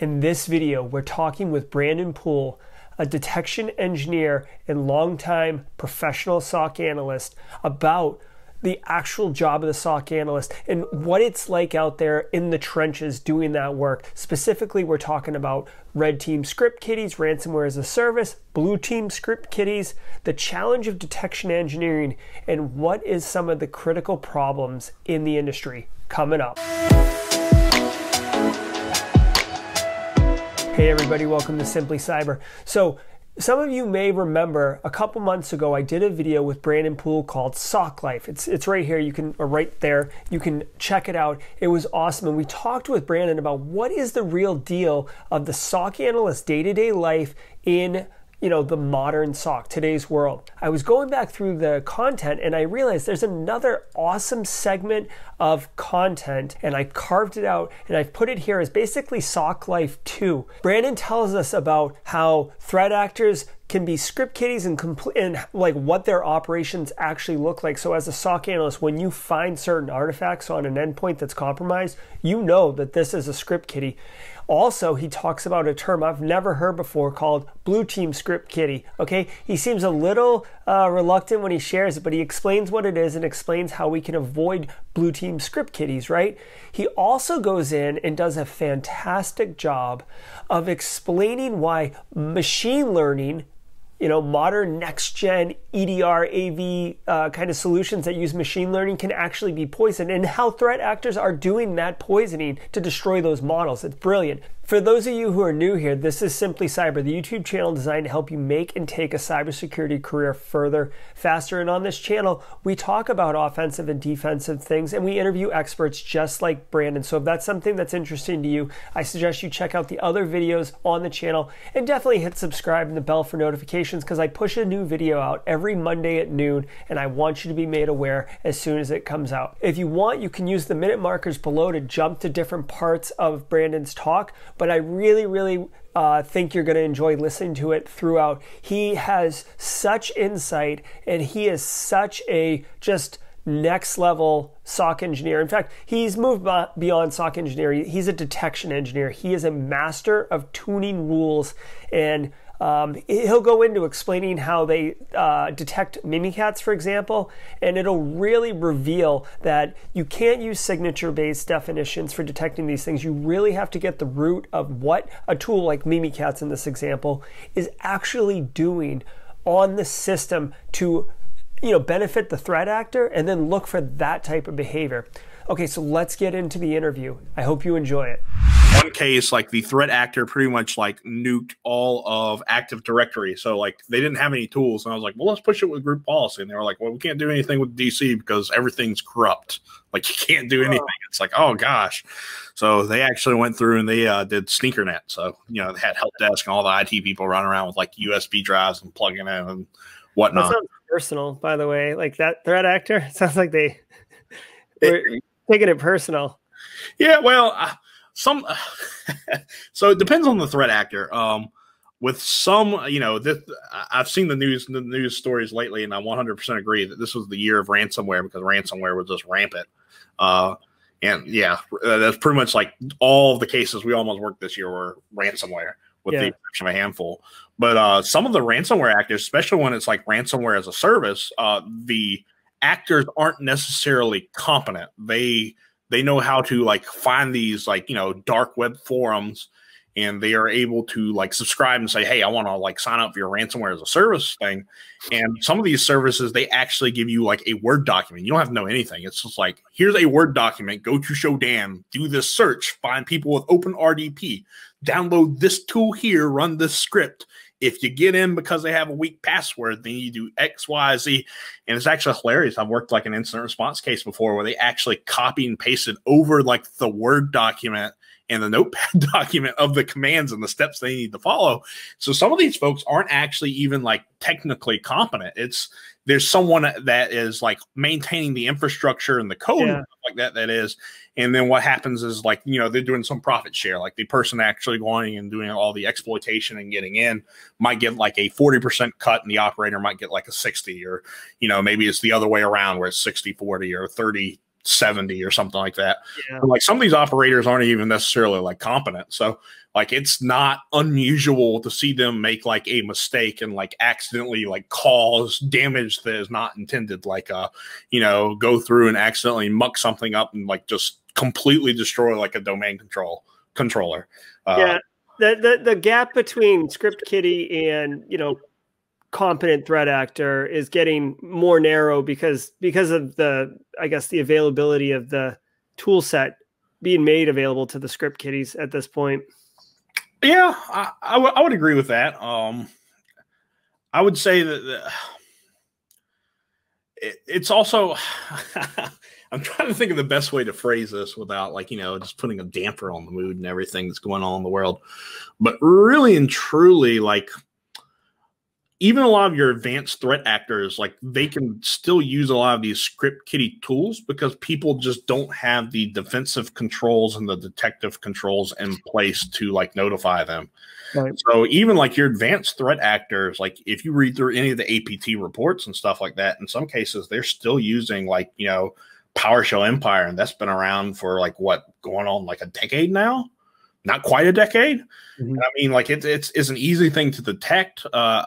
In this video, we're talking with Brandon Poole, a detection engineer and longtime professional SOC analyst, about the actual job of the SOC analyst and what it's like out there in the trenches doing that work. Specifically, we're talking about red team script kiddies, ransomware as a service, blue team script kiddies, the challenge of detection engineering, and what is some of the critical problems in the industry coming up. Hey, everybody, welcome to Simply Cyber. So, some of you may remember a couple months ago I did a video with Brandon Poole called SOC Life. It's it's right here. You can or right there. You can check it out. It was awesome, and we talked with Brandon about what is the real deal of the SOC analyst day-to-day life in you know, the modern SOC, today's world. I was going back through the content and I realized there's another awesome segment of content and I carved it out and I've put it here as basically SOC Life 2. Brandon tells us about how threat actors can be script kiddies and complete and like what their operations actually look like. So as a SOC analyst, when you find certain artifacts on an endpoint that's compromised, you know that this is a script kiddie. Also, he talks about a term I've never heard before called blue team script kiddie. Okay, he seems a little uh, reluctant when he shares it, but he explains what it is and explains how we can avoid blue team script kiddies, right? He also goes in and does a fantastic job of explaining why machine learning you know, modern next gen EDR, AV uh, kind of solutions that use machine learning can actually be poisoned, and how threat actors are doing that poisoning to destroy those models. It's brilliant. For those of you who are new here, this is Simply Cyber, the YouTube channel designed to help you make and take a cybersecurity career further, faster. And on this channel, we talk about offensive and defensive things, and we interview experts just like Brandon. So if that's something that's interesting to you, I suggest you check out the other videos on the channel and definitely hit subscribe and the bell for notifications because I push a new video out every Monday at noon, and I want you to be made aware as soon as it comes out. If you want, you can use the minute markers below to jump to different parts of Brandon's talk but I really, really uh, think you're going to enjoy listening to it throughout. He has such insight and he is such a just next level SOC engineer. In fact, he's moved beyond SOC engineer. He's a detection engineer. He is a master of tuning rules and um, he'll go into explaining how they uh, detect Mimikatz, for example, and it'll really reveal that you can't use signature based definitions for detecting these things. You really have to get the root of what a tool like Mimikatz in this example is actually doing on the system to you know benefit the threat actor and then look for that type of behavior. Okay, so let's get into the interview. I hope you enjoy it one case, like the threat actor pretty much like nuked all of Active Directory. So like they didn't have any tools, and I was like, well, let's push it with group policy. And they were like, well, we can't do anything with DC because everything's corrupt. Like you can't do anything. It's like, oh gosh. So they actually went through and they uh, did SneakerNet. So you know they had help desk and all the IT people running around with like USB drives and plugging in and whatnot. That sounds personal, by the way. Like that threat actor sounds like they were taking it personal. Yeah, well, some so it depends on the threat actor. Um with some you know this i've seen the news the news stories lately and i 100% agree that this was the year of ransomware because ransomware was just rampant. Uh and yeah that's pretty much like all the cases we almost worked this year were ransomware with yeah. the exception of a handful. But uh some of the ransomware actors especially when it's like ransomware as a service uh the actors aren't necessarily competent. They they know how to like find these like you know dark web forums and they are able to like subscribe and say hey i want to like sign up for your ransomware as a service thing. And some of these services they actually give you like a word document. You don't have to know anything. It's just like here's a word document. Go to shodan. Do this search. Find people with open rdp download this tool here. Run this script if you get in because they have a weak password, then you do X, Y, Z. And it's actually hilarious. I've worked like an incident response case before where they actually copy and pasted over like the Word document and the notepad document of the commands and the steps they need to follow. So some of these folks aren't actually even like technically competent. It's there's someone that is like maintaining the infrastructure and the code yeah. like that that is and then what happens is like you know they're doing some profit share like the person actually going and doing all the exploitation and getting in might get like a 40% cut and the operator might get like a 60 or you know maybe it's the other way around where it's 60 40 or 30 70 or something like that. Yeah. Like some of these operators aren't even necessarily like competent. So like it's not unusual to see them make like a mistake and like accidentally like cause damage that is not intended. Like uh, you know, go through and accidentally muck something up and like just completely destroy like a domain control controller. Uh, yeah. The, the the gap between script kiddie and you know competent threat actor is getting more narrow because because of the I guess the availability of the tool set being made available to the script kiddies at this point. Yeah, I, I, would agree with that. Um, I would say that the, it, it's also I'm trying to think of the best way to phrase this without like you know just putting a damper on the mood and everything that's going on in the world, but really and truly like even a lot of your advanced threat actors, like they can still use a lot of these script kiddie tools because people just don't have the defensive controls and the detective controls in place to like notify them. Right. So even like your advanced threat actors, like if you read through any of the APT reports and stuff like that, in some cases they're still using like, you know, PowerShell Empire, and that's been around for like what going on like a decade now not quite a decade. Mm-hmm. I mean, like it, it's it's an easy thing to detect. Uh,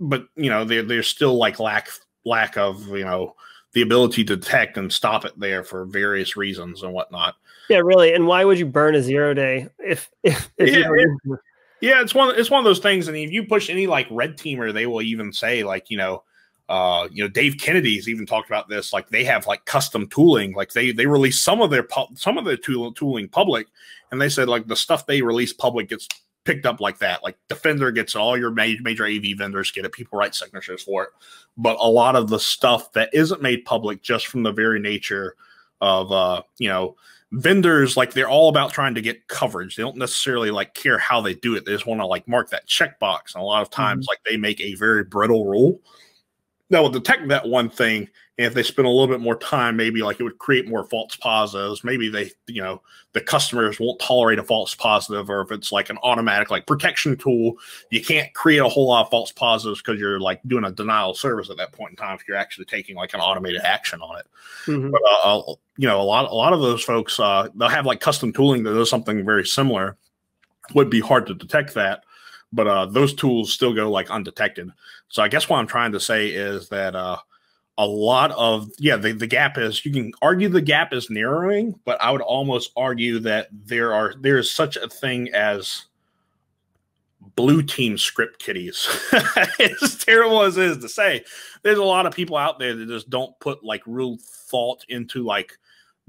but you know, there there's still like lack lack of you know the ability to detect and stop it there for various reasons and whatnot. Yeah, really. And why would you burn a zero day if if, if yeah, it, yeah, it's one it's one of those things. And if you push any like red teamer, they will even say like you know. Uh, you know, Dave Kennedy's even talked about this. Like they have like custom tooling. Like they they release some of their pu- some of their tool- tooling public, and they said like the stuff they release public gets picked up like that. Like Defender gets all your major, major AV vendors get it. People write signatures for it. But a lot of the stuff that isn't made public just from the very nature of, uh, you know, vendors, like they're all about trying to get coverage. They don't necessarily like care how they do it. They just want to like mark that checkbox. And a lot of times, mm-hmm. like they make a very brittle rule that will detect that one thing if they spend a little bit more time, maybe like it would create more false positives. Maybe they, you know, the customers won't tolerate a false positive, or if it's like an automatic like protection tool, you can't create a whole lot of false positives because you're like doing a denial of service at that point in time. If you're actually taking like an automated action on it, mm-hmm. but uh, uh, you know, a lot a lot of those folks uh, they'll have like custom tooling that does something very similar. Would be hard to detect that but uh, those tools still go like undetected. So I guess what I'm trying to say is that uh, a lot of yeah the, the gap is you can argue the gap is narrowing but i would almost argue that there are there is such a thing as blue team script kiddies. As terrible as it is to say there's a lot of people out there that just don't put like real thought into like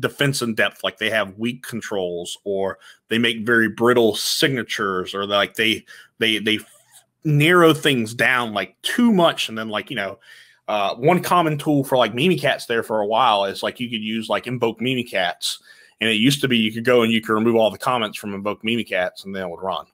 defense in depth like they have weak controls or they make very brittle signatures or like they they they narrow things down like too much and then like you know uh, one common tool for like Mimikatz there for a while is like you could use like invoke Mimikatz, and it used to be you could go and you could remove all the comments from invoke Mimikatz, and then it would run.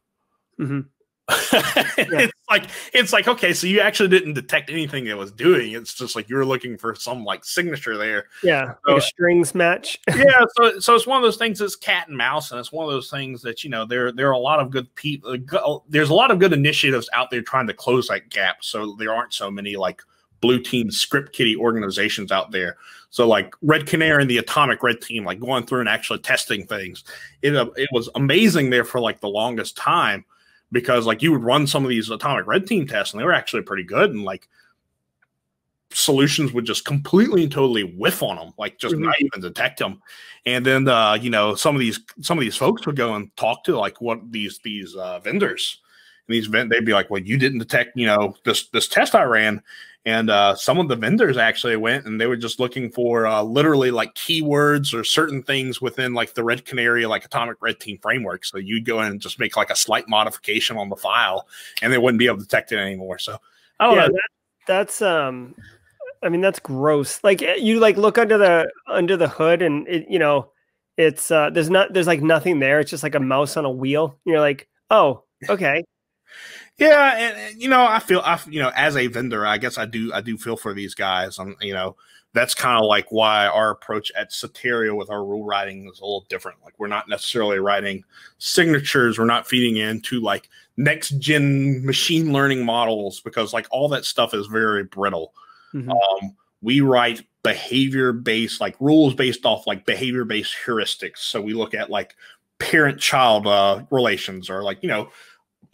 Mm-hmm. yeah. it's like it's like okay, so you actually didn't detect anything it was doing. It's just like you were looking for some like signature there. Yeah, so, like a strings match. yeah, so so it's one of those things that's cat and mouse, and it's one of those things that you know there there are a lot of good people. There's a lot of good initiatives out there trying to close that gap, so there aren't so many like blue team script kiddie organizations out there. So like Red Canary and the Atomic Red Team, like going through and actually testing things. It uh, it was amazing there for like the longest time because like you would run some of these Atomic Red Team tests and they were actually pretty good and like solutions would just completely and totally whiff on them, like just mm-hmm. not even detect them. And then uh, you know some of these some of these folks would go and talk to like what these these uh, vendors and these vent they'd be like, well, you didn't detect you know this this test I ran, and uh, some of the vendors actually went and they were just looking for uh, literally like keywords or certain things within like the Red Canary, like Atomic Red Team framework. So you'd go in and just make like a slight modification on the file and they wouldn't be able to detect it anymore. So I don't yeah, know. That, that's, um, I mean, that's gross. Like eh, you like look under the, under the hood and it, you know, it's, uh, there's not, there's like nothing there. It's just like a mouse on a wheel. You're like, oh, okay. Yeah, and, and, you know, I feel I you know as a vendor, I guess I do I do feel for these guys. I'm you know that's kind of like why our approach at Soteria with our rule writing is a little different. Like we're not necessarily writing signatures. We're not feeding into like next gen machine learning models because like all that stuff is very brittle. Mm-hmm. Um, we write behavior based, like rules based off like behavior based heuristics. So we look at like parent child uh, relations or like, you know,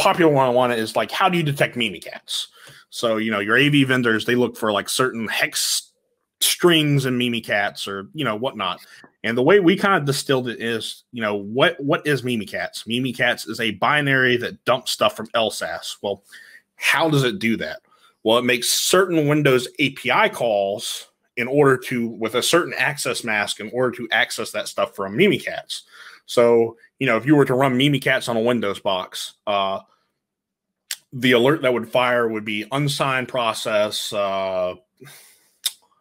popular one I want is like, how do you detect Mimikatz? So, you know, your AV vendors, they look for like certain hex strings and Mimikatz or, you know, whatnot. And the way we kind of distilled it is, you know, what what is Mimikatz? Mimikatz is a binary that dumps stuff from LSASS. Well, how does it do that? Well, it makes certain Windows API calls in order to, with a certain access mask, in order to access that stuff from Mimikatz. So, you know, if you were to run Mimikatz on a Windows box, uh, the alert that would fire would be unsigned process. Uh,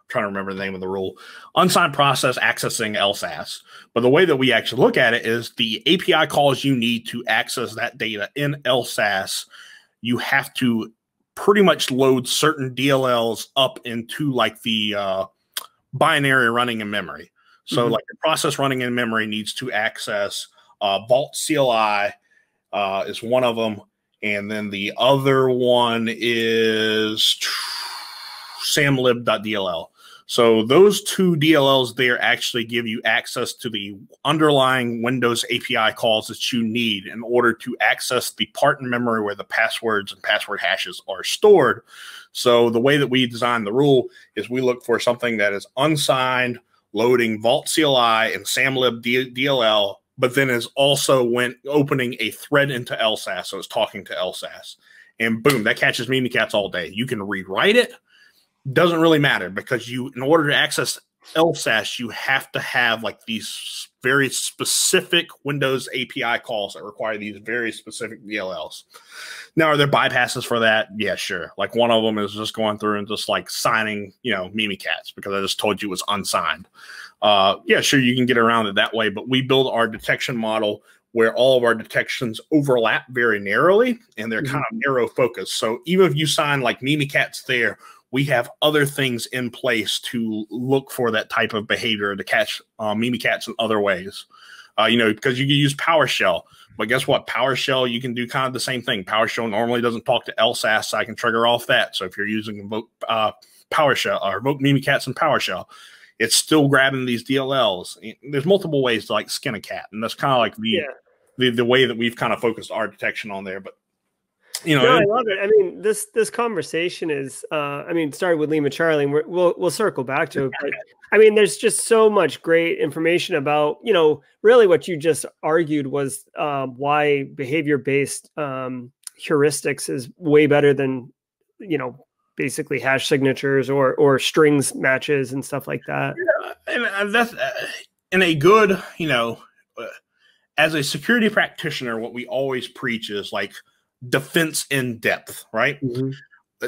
trying to remember the name of the rule. Unsigned process accessing LSASS. But the way that we actually look at it is the API calls you need to access that data in LSASS. You have to pretty much load certain DLLs up into like the uh, binary running in memory. So, mm-hmm. like the process running in memory needs to access uh, vaultcli uh, is one of them, and then the other one is samlib.dll. So those two DLLs there actually give you access to the underlying Windows API calls that you need in order to access the part in memory where the passwords and password hashes are stored. So the way that we design the rule is we look for something that is unsigned, loading vaultcli and samlib DLL, but then is also went opening a thread into LSASS, so it's talking to LSASS, and boom, that catches Mimikatz all day. You can rewrite it doesn't really matter because you, in order to access LSASS, you have to have like these very specific Windows API calls that require these very specific DLLs. Now, are there bypasses for that? Yeah, sure. Like one of them is just going through and just like signing, you know, Mimikatz because I just told you it was unsigned. Uh, yeah, sure, you can get around it that way, but we build our detection model where all of our detections overlap very narrowly and they're mm-hmm. kind of narrow focused. So even if you sign like Mimi Mimikatz there, we have other things in place to look for that type of behavior to catch uh, Mimikatz in other ways. Uh, you know, because you can use PowerShell, but guess what? PowerShell, you can do kind of the same thing. PowerShell normally doesn't talk to LSASS, so I can trigger off that. So if you're using Invoke uh, PowerShell or Invoke Mimikatz in PowerShell, it's still grabbing these DLLs. There's multiple ways to like skin a cat, and that's kind of like the, yeah. the the way that we've kind of focused our detection on there. But you know, no, I love it. I mean, this this conversation is, uh, I mean, started with LimaCharlie, and we will we'll circle back to it. But I mean, there's just so much great information about, you know, really what you just argued was um, why behavior based um, heuristics is way better than, you know, basically hash signatures or or strings matches and stuff like that. Yeah, and uh, that's uh, in a good, you know, uh, as a security practitioner, what we always preach is like defense in depth, right? Mm-hmm.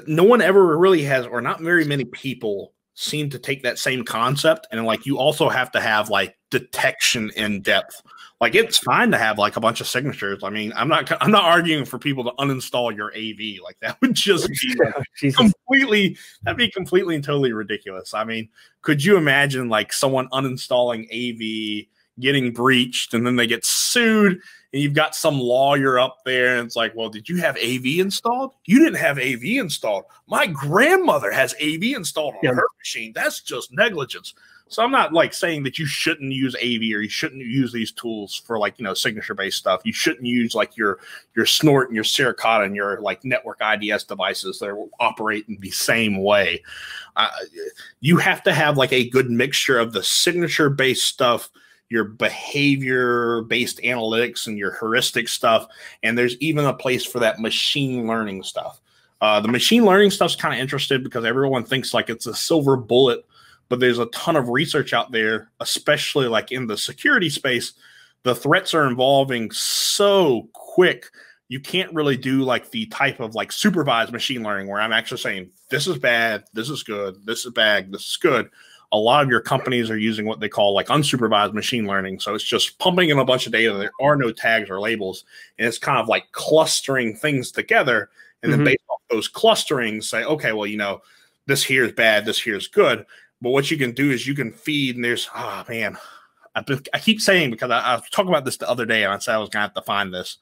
No one ever really has, or not very many people seem to take that same concept and like you also have to have like detection in depth. Like it's fine to have like a bunch of signatures. I mean, I'm not I'm not arguing for people to uninstall your AV. Like that would just be completely that'd be completely and totally ridiculous. I mean, could you imagine like someone uninstalling AV, getting breached, and then they get sued and you've got some lawyer up there and it's like well did you have av installed you didn't have av installed my grandmother has av installed on yeah. her machine that's just negligence so i'm not like saying that you shouldn't use av or you shouldn't use these tools for like you know signature based stuff you shouldn't use like your your snort and your Suricata and your like network ids devices that operate in the same way uh, you have to have like a good mixture of the signature based stuff your behavior based analytics and your heuristic stuff. And there's even a place for that machine learning stuff. Uh, the machine learning stuff's kind of interested because everyone thinks like it's a silver bullet, but there's a ton of research out there, especially like in the security space. The threats are evolving so quick you can't really do like the type of like supervised machine learning where I'm actually saying this is bad, this is good, this is bad, this is good a lot of your companies are using what they call like unsupervised machine learning. So it's just pumping in a bunch of data. There are no tags or labels, and it's kind of like clustering things together. And mm-hmm. then based off those clusterings, say, okay, well, you know, this here is bad, this here is good. But what you can do is you can feed, and there's, oh man, I, I keep saying because I, I was talking about this the other day, and I said I was to have to find this,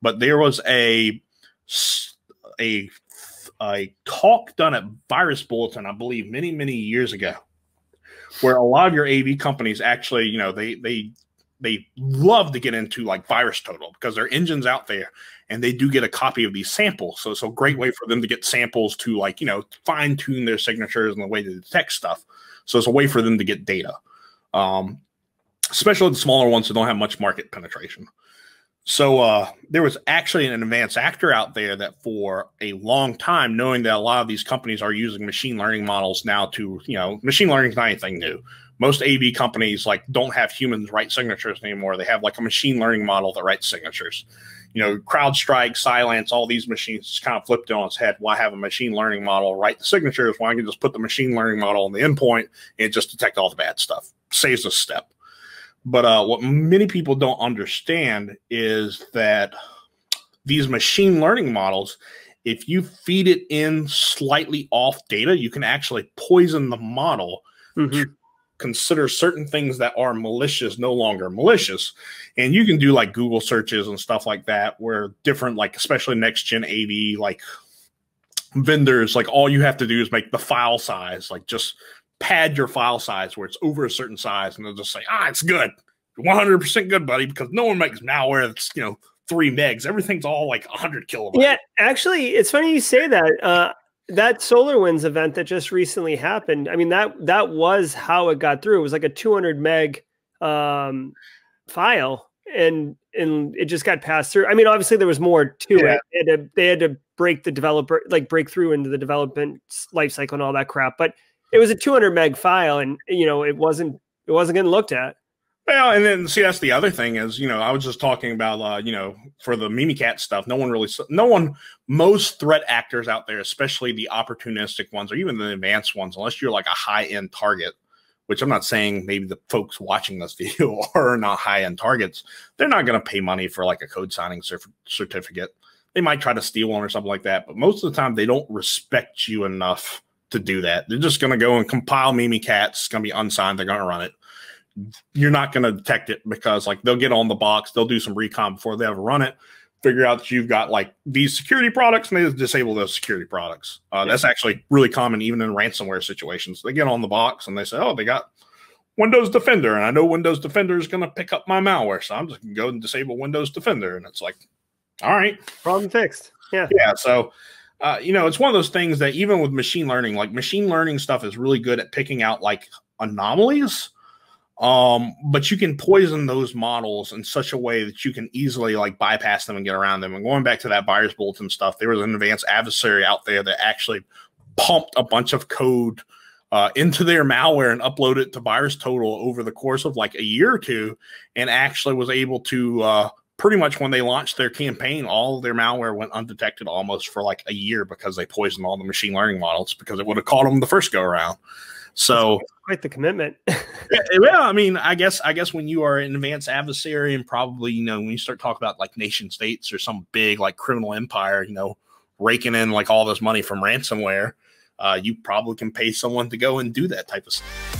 but there was a a a talk done at Virus Bulletin, I believe, many many years ago, where a lot of your AV companies actually, you know, they they they love to get into like VirusTotal because their engines out there and they do get a copy of these samples. So it's a great way for them to get samples to like, you know, fine tune their signatures and the way to detect stuff. So it's a way for them to get data, um, especially the smaller ones that don't have much market penetration. So uh, there was actually an advanced actor out there that for a long time, knowing that a lot of these companies are using machine learning models now to, you know, machine learning is not anything new most AV companies like don't have humans write signatures anymore. They have like a machine learning model that writes signatures. You know, CrowdStrike, Cylance, all these machines kind of flipped it on its head. Why have a machine learning model write the signatures? Why can just put the machine learning model on the endpoint and just detect all the bad stuff? Saves a step. But uh, what many people don't understand is that these machine learning models, if you feed it in slightly off data, you can actually poison the model mm-hmm consider certain things that are malicious no longer malicious. And you can do like Google searches and stuff like that, where different, like especially next gen AV, like vendors, like all you have to do is make the file size, like just pad your file size where it's over a certain size, and they'll just say, ah, it's good, 100% good, buddy, because no one makes malware that's, you know, three megs. Everything's all like 100 kilobytes. Yeah, actually, it's funny you say that. Uh, that SolarWinds event that just recently happened, I mean that that was how it got through. It was like a 200 meg um, file, and and it just got passed through. I mean, obviously there was more to yeah. it. They had, to, they had to break the developer, like break through into the development lifecycle and all that crap. But it was a 200 meg file, and you know it wasn't it wasn't getting looked at. Well, and then see that's the other thing is you know I was just talking about uh, you know for the Mimikatz stuff. No one really, no one, most threat actors out there, especially the opportunistic ones or even the advanced ones, unless you're like a high end target, which I'm not saying maybe the folks watching this video are not high end targets. They're not going to pay money for like a code signing certificate. They might try to steal one or something like that, but most of the time they don't respect you enough to do that. They're just going to go and compile Mimikatz. It's going to be unsigned. They're going to run it you're not going to detect it because like they'll get on the box, they'll do some recon before they ever run it, figure out that you've got like these security products and they disable those security products. Uh, yeah. That's actually really common even in ransomware situations. They get on the box and they say, oh, they got Windows Defender, and I know Windows Defender is going to pick up my malware, so I'm just going to go and disable Windows Defender, and it's like, all right, problem fixed. Yeah, yeah. So. Uh, you know, it's one of those things that even with machine learning, like machine learning stuff is really good at picking out like anomalies um, but you can poison those models in such a way that you can easily like bypass them and get around them. And going back to that virus bulletin stuff, there was an advanced adversary out there that actually pumped a bunch of code uh, into their malware and uploaded it to VirusTotal over the course of like a year or two, and actually was able to uh, pretty much when they launched their campaign, all their malware went undetected almost for like a year because they poisoned all the machine learning models because it would have caught them the first go around. So quite the commitment. yeah, I mean, I guess I guess when you are an advanced adversary and probably you know when you start talking about like nation states or some big like criminal empire, you know, raking in like all this money from ransomware, uh, you probably can pay someone to go and do that type of stuff.